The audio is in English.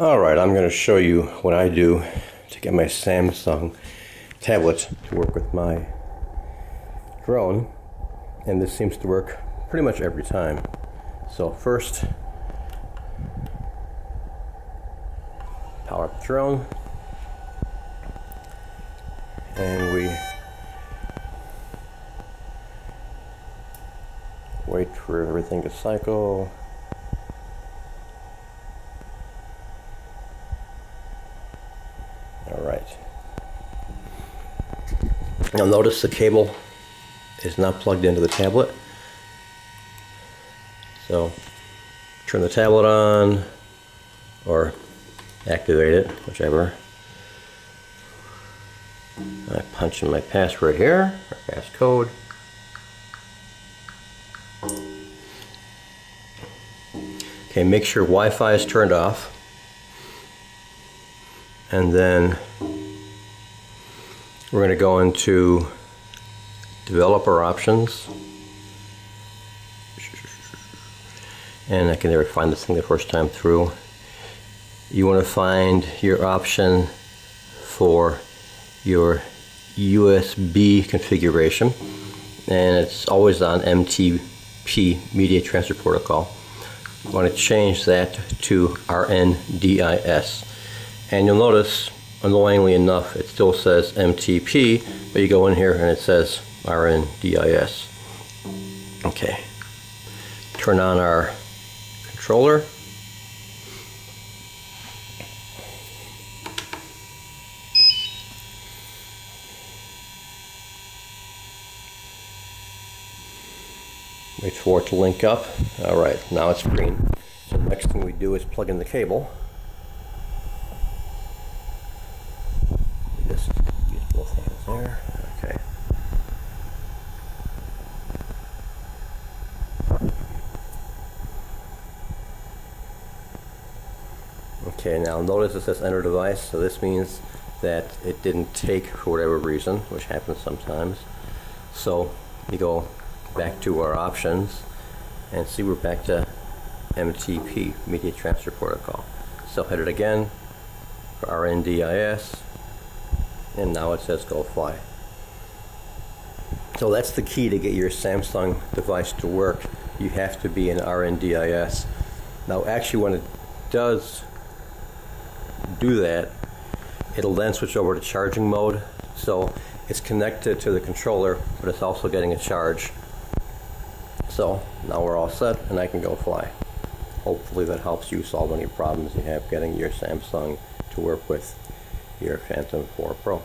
Alright, I'm going to show you what I do to get my Samsung tablet to work with my drone. And this seems to work pretty much every time. So first, power up the drone. And we wait for everything to cycle. All right. Now notice the cable is not plugged into the tablet. So turn the tablet on or activate it, whichever. I punch in my password here, or passcode. Okay, make sure Wi-Fi is turned off and then we're going to go into developer options. And I can never find this thing the first time through. You want to find your option for your USB configuration. And it's always on MTP Media Transfer Protocol. You want to change that to RNDIS and you'll notice, annoyingly enough, it still says MTP, but you go in here and it says RNDIS. Okay. Turn on our controller. Wait for it to link up. All right, now it's green. So the next thing we do is plug in the cable. There. Okay. Okay, now notice it says enter device, so this means that it didn't take for whatever reason, which happens sometimes. So you go back to our options and see we're back to MTP, Media Transfer Protocol. It again for RNDIS, and now it says go fly. So that's the key to get your Samsung device to work. You have to be in RNDIS. Now actually when it does do that, it'll then switch over to charging mode. So it's connected to the controller, but it's also getting a charge. So now we're all set and I can go fly. Hopefully that helps you solve any problems you have getting your Samsung to work with your Phantom 4 Pro.